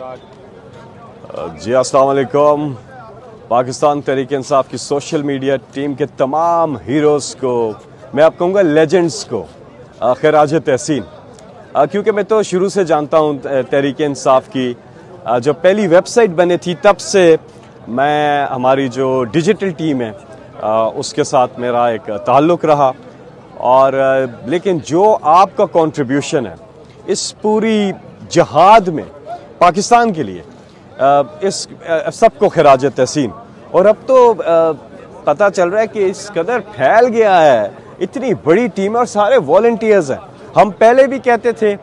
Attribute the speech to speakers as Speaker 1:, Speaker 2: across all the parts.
Speaker 1: जी अस्सलाम वालेकुम पाकिस्तान तहरीक इंसाफ की सोशल मीडिया टीम के तमाम हीरोज़ को, मैं आप कहूँगा लेजेंड्स को खराज तहसीन। क्योंकि मैं तो शुरू से जानता हूँ तहरीक इंसाफ की जो पहली वेबसाइट बनी थी, तब से मैं, हमारी जो डिजिटल टीम है उसके साथ मेरा एक ताल्लुक़ रहा। और लेकिन जो आपका कंट्रीब्यूशन है, इस पूरी जहाद में पाकिस्तान के लिए इस सबको खराज तहसीन और अब तो पता चल रहा है कि इस कदर फैल गया है। इतनी बड़ी टीम और सारे वॉल्टियर्स हैं। हम पहले भी कहते थे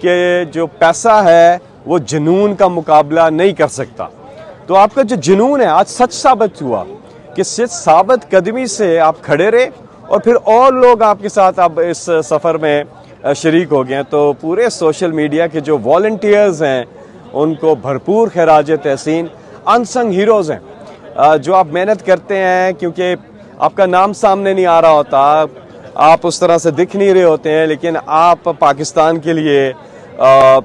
Speaker 1: कि जो पैसा है, वो जुनून का मुकाबला नहीं कर सकता। तो आपका जो जुनून है, आज सच साबित हुआ कि सिर्फ़ साबित कदमी से आप खड़े रहे और फिर और लोग आपके साथ अब इस सफ़र में शरीक हो गए तो पूरे सोशल मीडिया के जो वॉल्टियर्स हैं उनको भरपूर खराज तहसीन अनसंग हीरोज़ हैं। जो आप मेहनत करते हैं, क्योंकि आपका नाम सामने नहीं आ रहा होता, आप उस तरह से दिख नहीं रहे होते हैं, लेकिन आप पाकिस्तान के लिए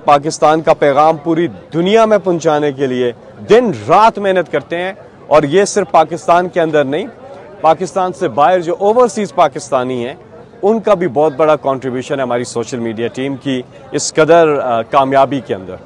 Speaker 1: पाकिस्तान का पैगाम पूरी दुनिया में पहुँचाने के लिए दिन रात मेहनत करते हैं, और ये सिर्फ़ पाकिस्तान के अंदर नहीं, पाकिस्तान से बाहर जो ओवरसीज़ पाकिस्तानी हैं, उनका भी बहुत बड़ा कंट्रीब्यूशन है हमारी सोशल मीडिया टीम की इस कदर कामयाबी के अंदर।